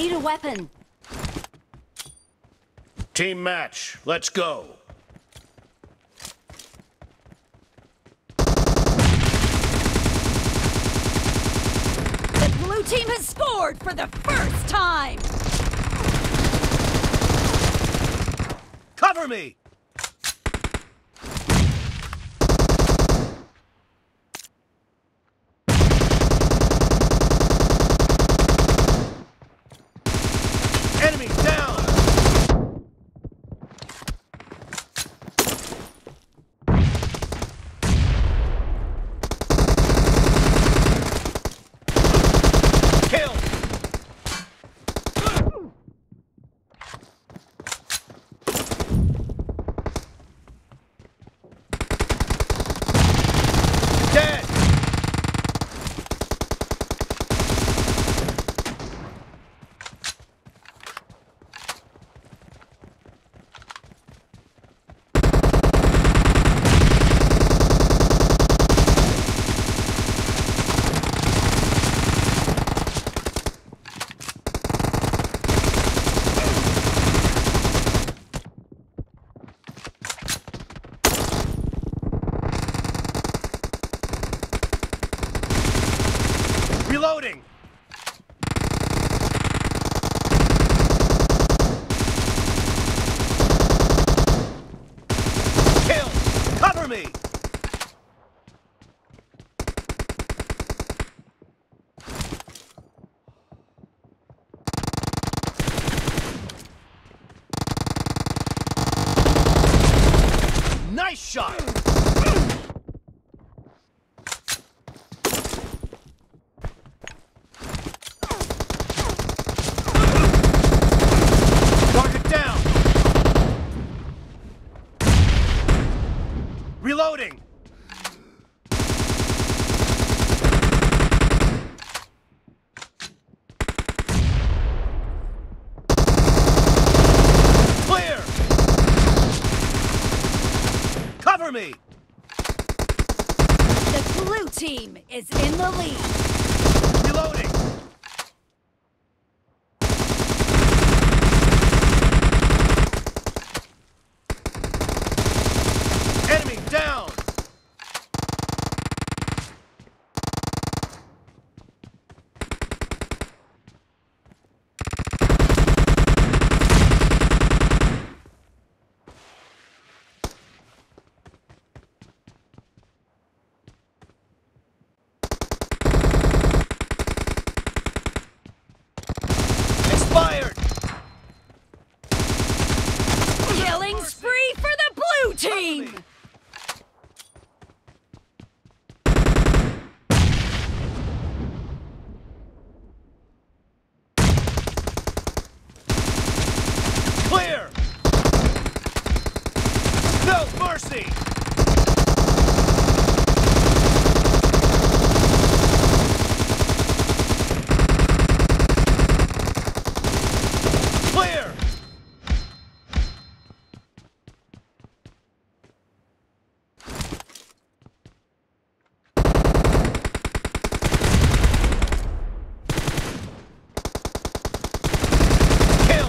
need a weapon. Team match. Let's go. The blue team has scored for the first time! Cover me! Reloading! Kill! Cover me! Nice shot! Reloading! Clear! Cover me! The blue team is in the lead. Reloading! Enemy down! Expired! Killing spree for the blue team! Clear! No mercy! Clear! Kill!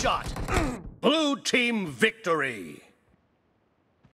shot! Blue team victory!